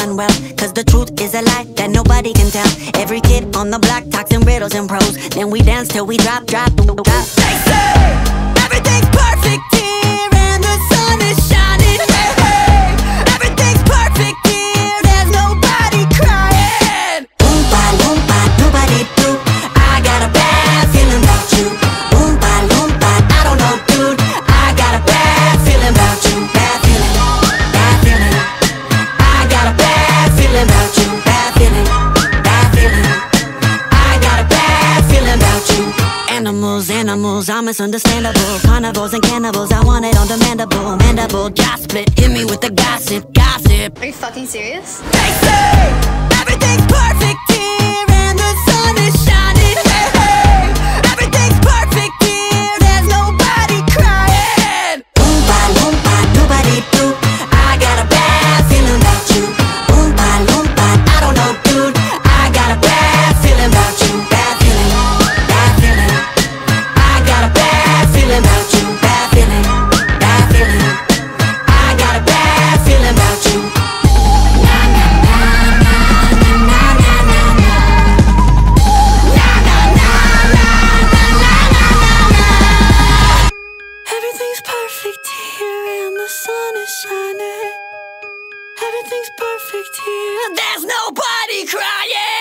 feeling Cause the truth is a lie that nobody can tell. Every kid on the block talks in riddles and prose. Then we dance till we drop, drop, drop. Dicey! Animals, animals, I'm misunderstandable. Carnivores and cannibals, I want it on demandable. Mandible, split, hit me with the gossip, gossip. Are you fucking serious? They say everything's sun is shining. Everything's perfect here. There's nobody crying.